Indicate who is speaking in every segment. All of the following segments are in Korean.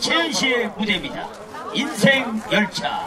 Speaker 1: 재현 씨의 무대입니다. 인생 열차.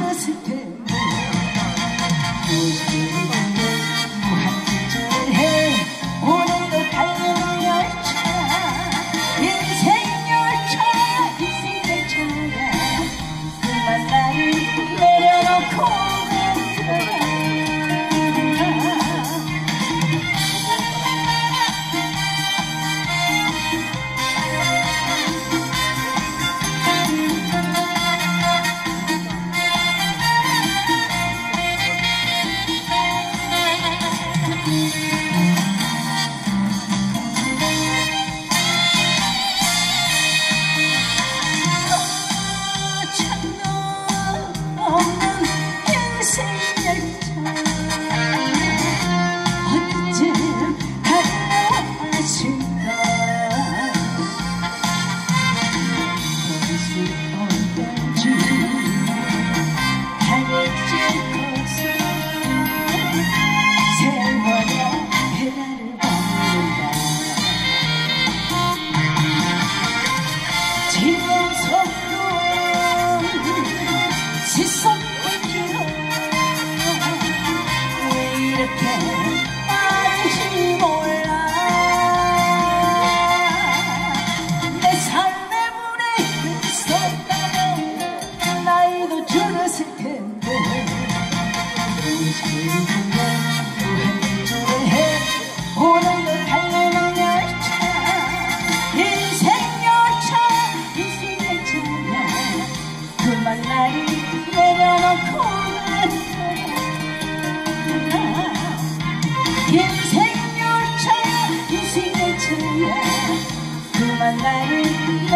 Speaker 2: la la la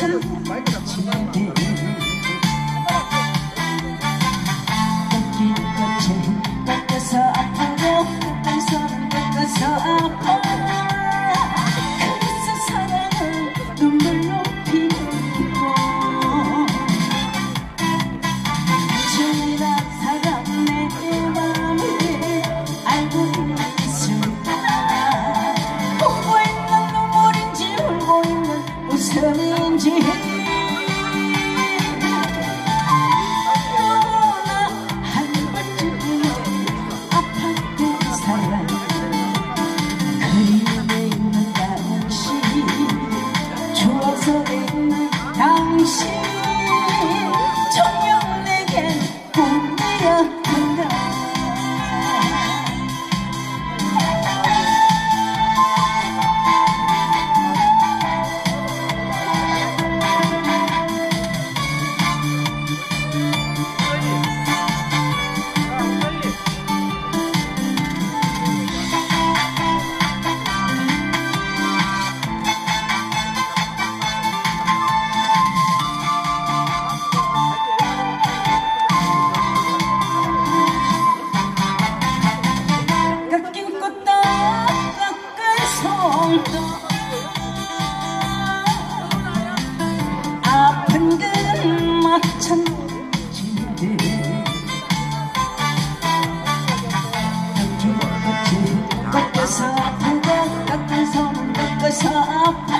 Speaker 2: 真给他 하찮 진대 같은 같은 같은 사람 같은 사람 같은 사람